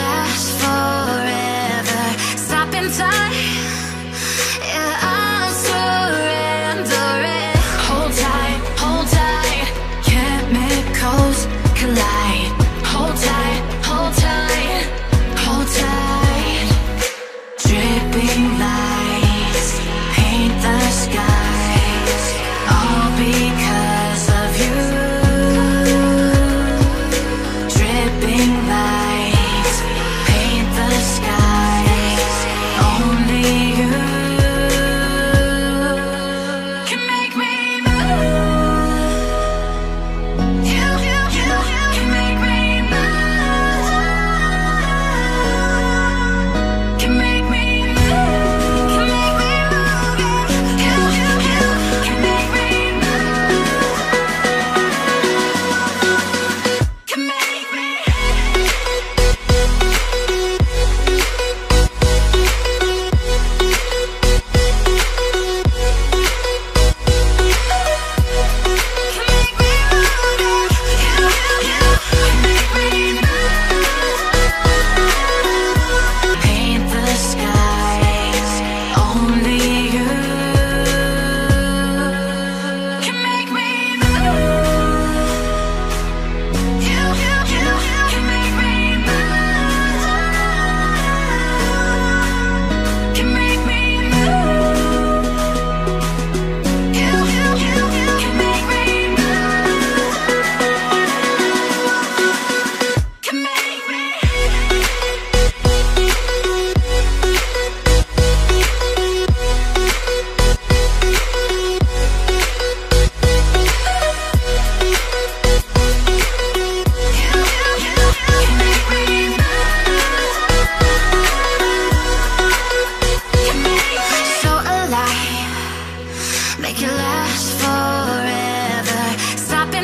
last forever. Stop in time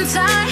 time